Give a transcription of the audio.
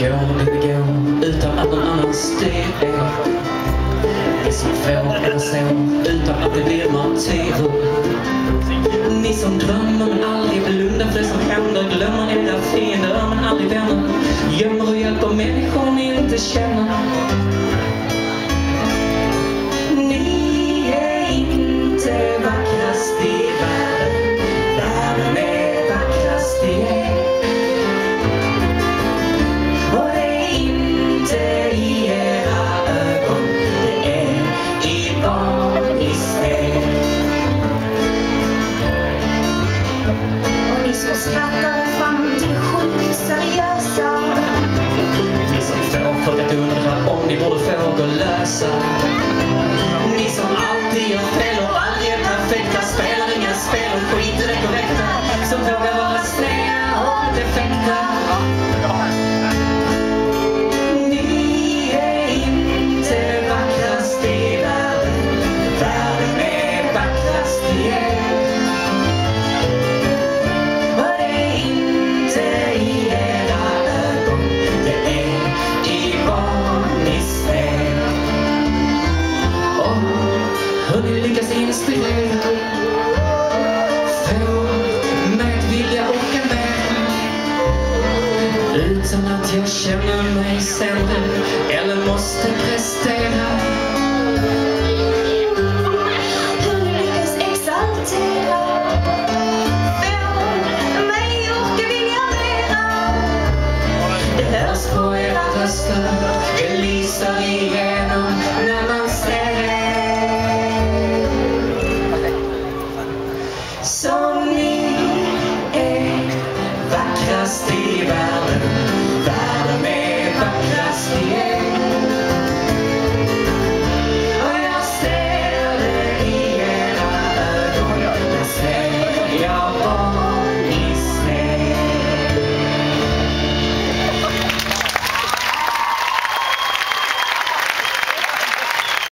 går det går utan att någon annan styr er. Ni som får era sår utan att det blir martyrer. Ni som drömmer men aldrig blundar för det som händer. Glömmer era fiender men aldrig vänner. Gömmer och hjälper människor ni inte känner. fell the last side Utan att jag känner mig sämre eller måste prestera. Hur ni lyckas exaltera Får mig orka vilja mera. Det hörs på era röster, det lyser igenom So Sonnig er eh, vackraste i världen